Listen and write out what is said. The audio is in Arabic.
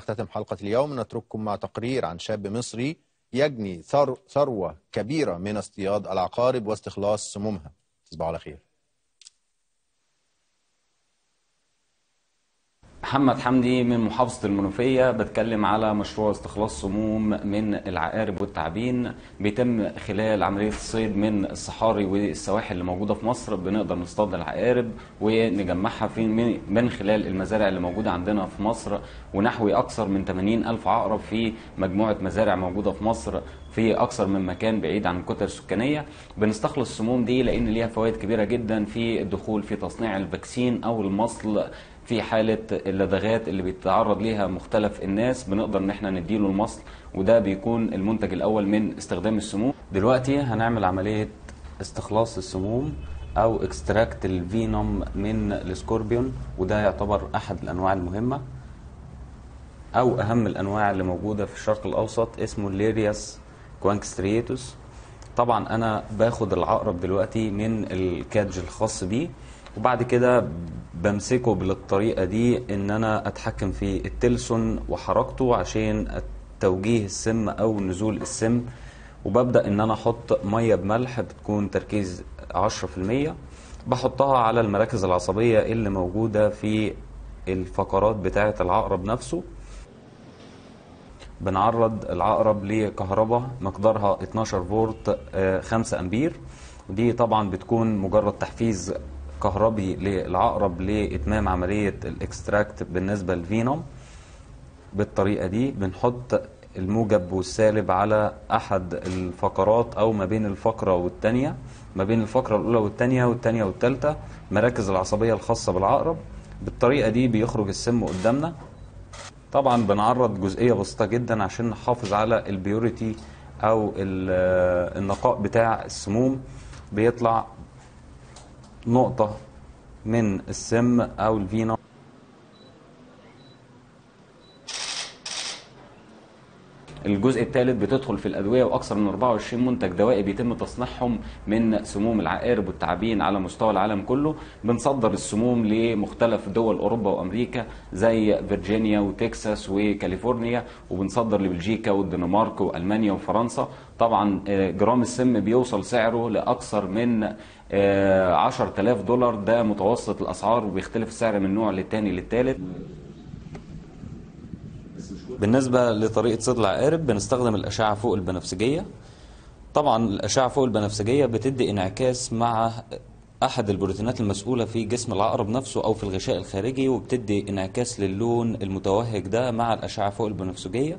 نختتم حلقة اليوم. نترككم مع تقرير عن شاب مصري يجني ثر ثروة كبيرة من اصطياد العقارب واستخلاص سمومها. تصبحوا على خير. محمد حمدي من محافظة المنوفية بتكلم على مشروع استخلاص سموم من العقارب والتعابين بيتم خلال عملية الصيد من الصحاري والسواحل اللي موجودة في مصر. بنقدر نصطاد العقارب ونجمعها في من- خلال المزارع اللي موجودة عندنا في مصر ونحوي أكثر من 80 ألف عقرب في مجموعة مزارع موجودة في مصر في أكثر من مكان بعيد عن الكتل السكانية. بنستخلص السموم دي لأن ليها فوائد كبيرة جدا في الدخول في تصنيع ال vaccine أو المصل في حالة اللدغات اللي بيتعرض ليها مختلف الناس بنقدر إن إحنا نديله المصل وده بيكون المنتج الأول من استخدام السموم. دلوقتي هنعمل عملية استخلاص السموم أو extract ال venom من ال scorpion وده يعتبر أحد الأنواع المهمة أو أهم الأنواع اللي موجودة في الشرق الأوسط اسمه Leiurus quinquestriatus طبعا أنا باخد العقرب دلوقتي من الكادج الخاص بيه وبعد كده بمسكه بالطريقة دي إن أنا أتحكم في ال telson وحركته عشان توجيه السم أو نزول السم وببدأ إن أنا أحط مية بملح بتكون تركيز 10% بحطها على المراكز العصبية اللي موجودة في الفقرات بتاعة العقرب نفسه. بنعرض العقرب لكهرباء مقدارها 12 فولت آه، 5 أمبير. ودي طبعا بتكون مجرد تحفيز كهربي للعقرب لإتمام عملية ال extract بالنسبة لل venom بالطريقة دي بنحط الموجب والسالب على أحد الفقرات أو ما بين الفقرة والثانيه ما بين الفقرة الأولى والثانيه والثانيه والثالثه مراكز العصبية الخاصة بالعقرب. بالطريقة دي بيخرج السم قدامنا. طبعا بنعرض جزئية بسيطة جدا عشان نحافظ على البيوريتي أو ال- النقاء بتاع السموم. بيطلع نقطة من السم أو ال venom. الجزء الثالث بتدخل في الأدوية وأكثر من 24 منتج دوائي بيتم تصنيعهم من سموم العقارب والتعابين على مستوى العالم كله. بنصدر السموم لمختلف دول أوروبا وأمريكا زي فيرجينيا وتكساس وكاليفورنيا وبنصدر لبلجيكا والدنمارك وألمانيا وفرنسا. طبعا آه، جرام السم بيوصل سعره لأكثر من آه، 10000 دولار. ده متوسط الأسعار وبيختلف السعر من نوع للتاني للتالت. بالنسبة لطريقة صيد العقارب بنستخدم الأشعة فوق البنفسجية. طبعا الأشعة فوق البنفسجية بتدي انعكاس مع أحد البروتينات المسؤولة في جسم العقرب نفسه أو في الغشاء الخارجي وبتدي انعكاس للون المتوهج ده مع الأشعة فوق البنفسجية.